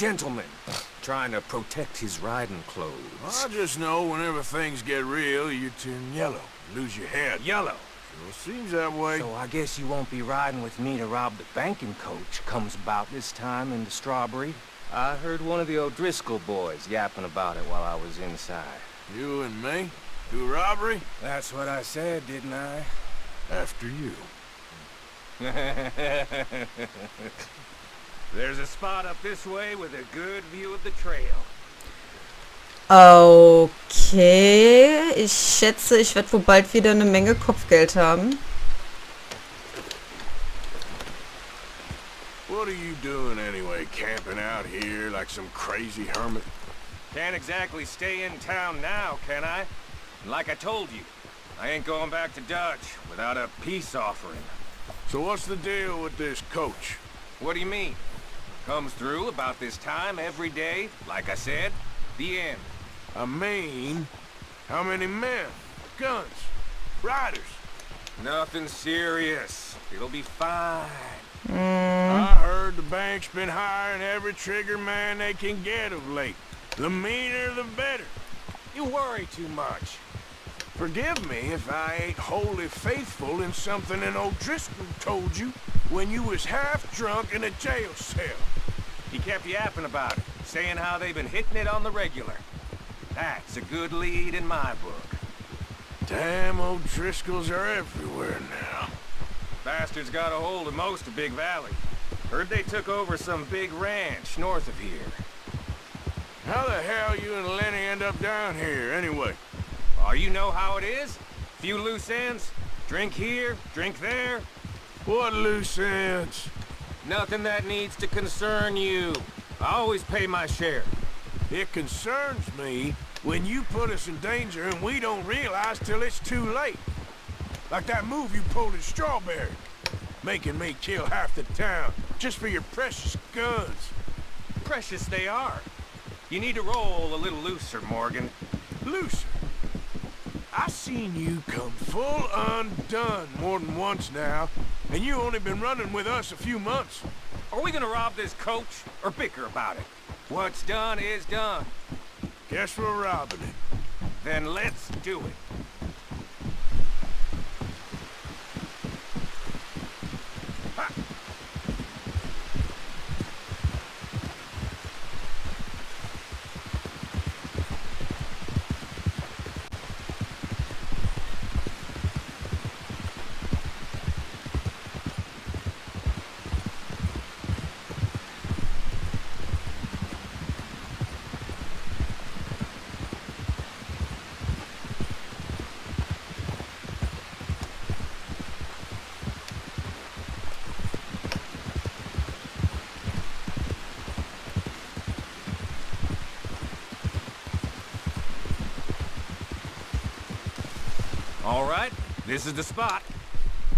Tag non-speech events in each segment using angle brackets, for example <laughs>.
gentlemen trying to protect his riding clothes. I just know whenever things get real, you turn yellow, lose your head. Yellow. Well, seems that way. So I guess you won't be riding with me to rob the banking coach comes about this time in the Strawberry. I heard one of the O'Driscoll boys yapping about it while I was inside. You and me? Do robbery? That's what I said, didn't I? After you. <laughs> There's a spot up this way with a good view of the trail. Okay, ich schätze, ich werde wohl bald wieder eine Menge Kopfgeld haben. What are you doing anyway, camping out here like some crazy hermit? Can't exactly stay in town now, can I? And Like I told you, I ain't going back to Dutch without a peace offering. So what's the deal with this coach? What do you mean? Comes through about this time every day, like I said. The end. I mean, how many men, guns, riders? Nothing serious. It'll be fine. Mm. I heard the bank's been hiring every trigger man they can get of late. The meaner, the better. You worry too much. Forgive me if I ain't wholly faithful in something an O'Driscoll told you when you was half drunk in a jail cell. He kept yapping about it, saying how they've been hitting it on the regular. That's a good lead in my book. Damn O'Driscolls are everywhere now. Bastards got a hold of most of Big Valley. Heard they took over some big ranch north of here. How the hell you and Lenny end up down here, anyway? Oh, you know how it is? Few loose ends. Drink here, drink there. What loose ends? Nothing that needs to concern you. I always pay my share. It concerns me when you put us in danger and we don't realize till it's too late. Like that move you pulled in Strawberry. Making me kill half the town just for your precious guns. Precious they are. You need to roll a little looser, Morgan. Looser. I seen you come full undone more than once now, and you only been running with us a few months. Are we gonna rob this coach or bicker about it? What's done is done. Guess we're robbing it. Then let's do it. All right, this is the spot.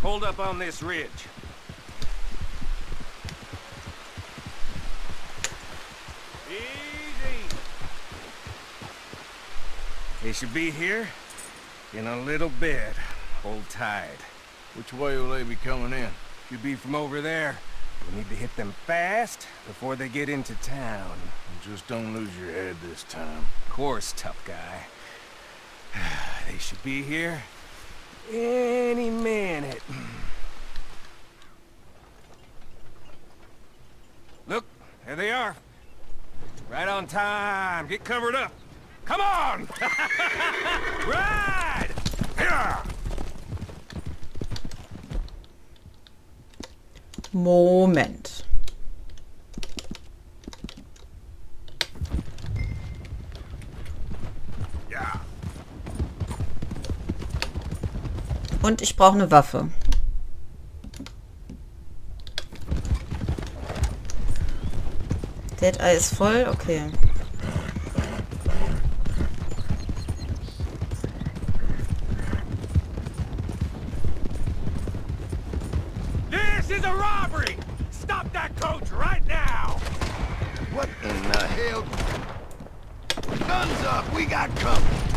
Hold up on this ridge. Easy. They should be here in a little bit. Hold tight. Which way will they be coming in? Should be from over there. We need to hit them fast before they get into town. Just don't lose your head this time. Of course, tough guy. <sighs> They should be here any minute. Look, there they are. Right on time. Get covered up. Come on! <laughs> Ride! Yeah! Moment. Und ich brauche eine Waffe. Dead Eye ist voll, okay. This is a robbery! Stop that coach right now! What in the hell? Guns up! We got company!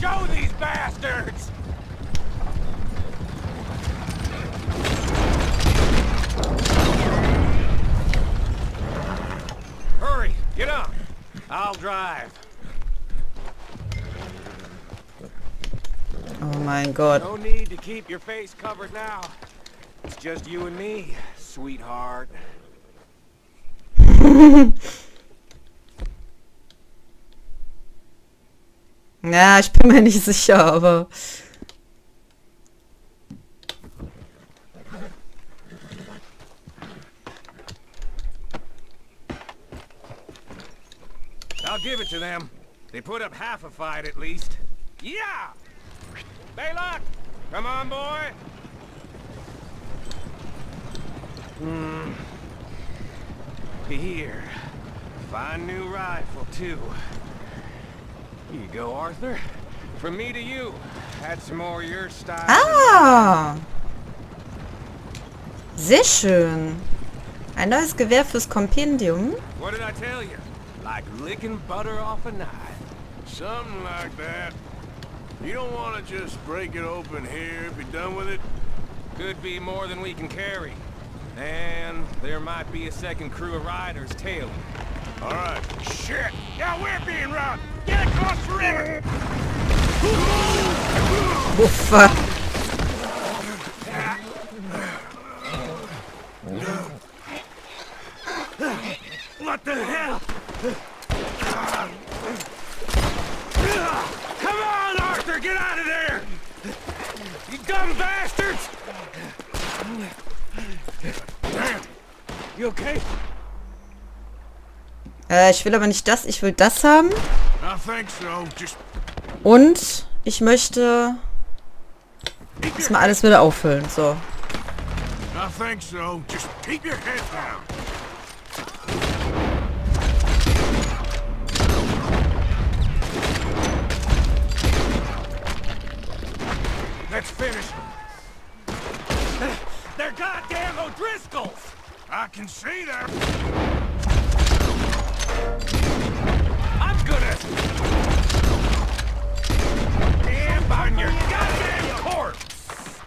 Show these bastards. Hurry, get up. I'll drive. Oh mein Gott. No need to keep your face covered now. It's just you and me, sweetheart. <laughs> Ja, ich bin mir nicht sicher, aber... I'll give it to them. They put up half a fight at least. Yeah! Baylock! Come on, boy! Hmm. Here. Fine new rifle, too. Here you go, Arthur. From me to you. Had some more your style. Ah! Sehr schön. Ein neues Gewehr fürs Kompendium. What did I tell you? Like licking butter off a knife. Something like that. You don't want to just break it open here, be done with it? Could be more than we can carry. And there might be a second crew of riders tailing. All right. Shit! Now we're being robbed! Get across the river! Uffa. You okay? Äh, ich will aber nicht das, ich will das haben. Und ich möchte das mal alles wieder auffüllen. So. I think They're goddamn O'Driscolls! I can see that. I'm gonna... Damn on your goddamn corpse!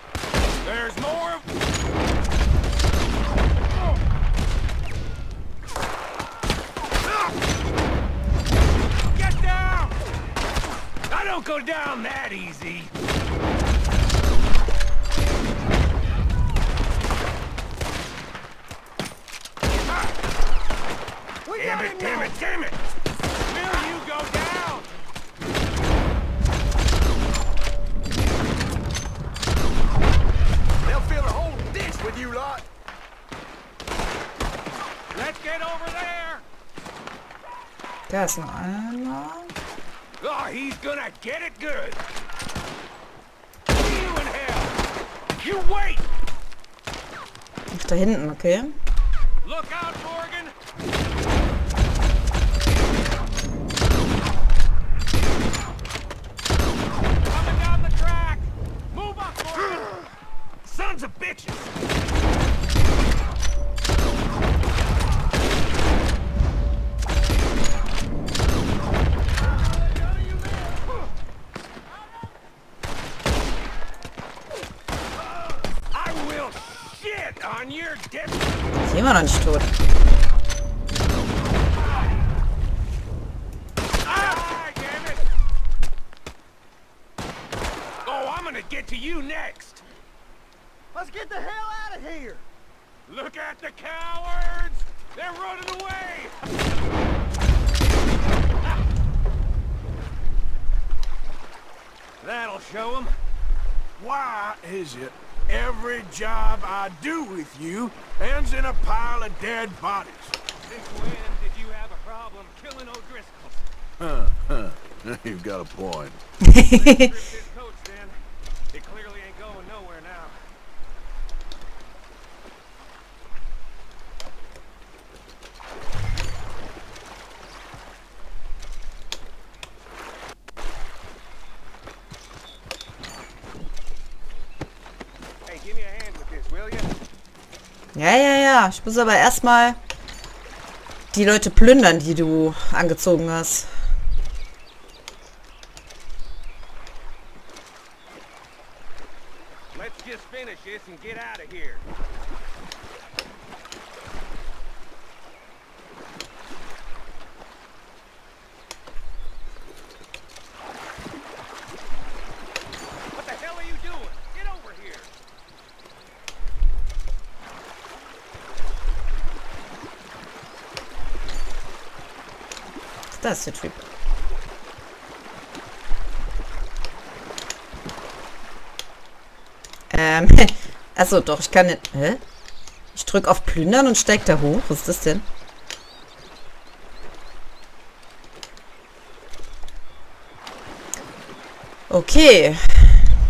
There's more of... Get down! I don't go down that easy. Damn it! Will you go down? They'll fill a whole ditch with you lot. Let's get over there! Da ist noch einer. Oh, he's gonna get it good! You in hell! You wait! Ach, da hinten, okay. Look out, Morgan! Sons of bitches! I will shit on your dip. Ist immer noch nicht tot. Oh, I'm gonna get to you next. Let's get the hell out of here! Look at the cowards! They're running away! That'll show them. Why is it every job I do with you ends in a pile of dead bodies? Since when did you have a problem killing O'Driscolls? <laughs> Huh, huh. You've got a point. <laughs> Ja, ja, ja. Ich muss aber erstmal die Leute plündern, die du angezogen hast. Let's just finish this and get out of here. What the hell are you doing? Get over here. Das ist der Typ. Ähm, achso, <laughs> doch, ich kann nicht. Hä? Ich drück auf Plündern und steig da hoch. Was ist das denn? Okay.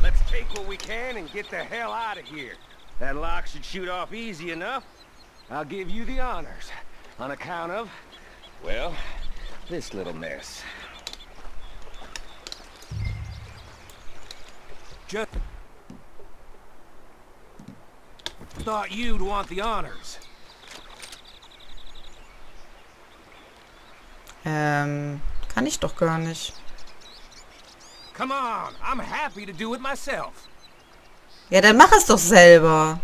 Let's take what we can and get the hell out of here. That lock should shoot off easy enough. I'll give you the honors. On account of, well, this little mess. Just thought you'd want the honors. Ähm, kann ich doch gar nicht. Come on, I'm happy to do it myself. Ja, dann mach es doch selber.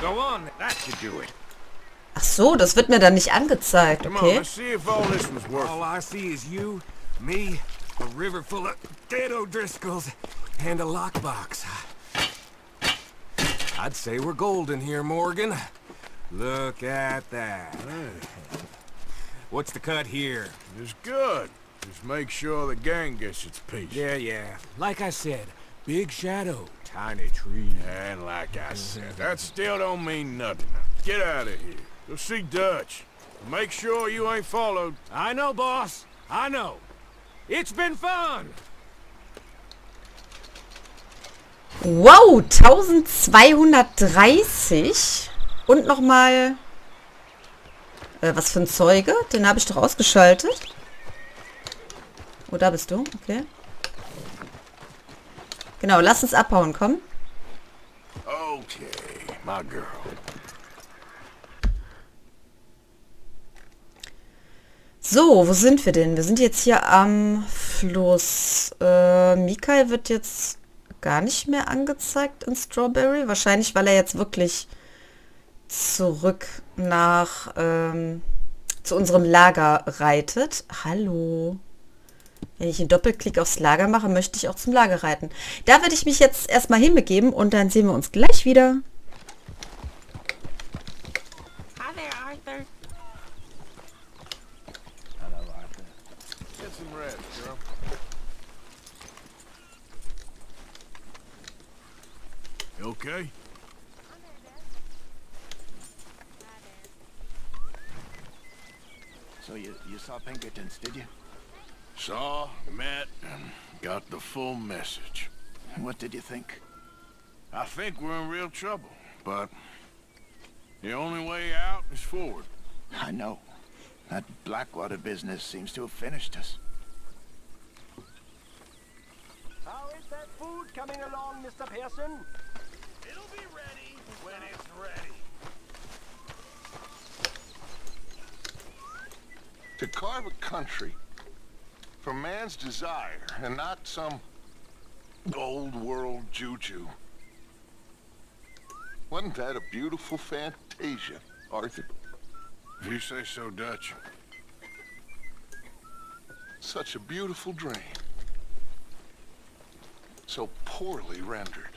Go on, that should do it. Ach so, das wird mir dann nicht angezeigt, Come on, okay? let's see if all this was worth All I see is you, me, a river full of dead O'Driscolls, and a lockbox. I'd say we're golden here, Morgan. Look at that. What's the cut here? It's good. Just make sure the gang gets its piece. Yeah, yeah. Like I said, big shadow, tiny tree. And like I said, that still don't mean nothing. Get out of here. Go see Dutch. Make sure you ain't followed. I know, boss. I know. It's been fun. Wow, 1230. Und nochmal... Äh, was für ein Zeuge? Den habe ich doch ausgeschaltet. Oh, da bist du. Okay. Genau, lass uns abhauen, komm. Okay, my girl. So, wo sind wir denn? Wir sind jetzt hier am Fluss. Äh, Mikael wird jetzt gar nicht mehr angezeigt in Strawberry. Wahrscheinlich, weil er jetzt wirklich zurück nach ähm, zu unserem Lager reitet. Hallo. Wenn ich einen Doppelklick aufs Lager mache, möchte ich auch zum Lager reiten. Da werde ich mich jetzt erstmal hinbegeben und dann sehen wir uns gleich wieder. Okay? So you, you saw Pinkertons, did you? Saw, met, and got the full message. What did you think? I think we're in real trouble, but the only way out is forward. I know. That Blackwater business seems to have finished us. How is that food coming along, Mr. Pearson? It'll be ready when it's ready. To carve a country from man's desire and not some old world juju. Wasn't that a beautiful fantasia, Arthur? If you say so, Dutch. Such a beautiful dream. So poorly rendered.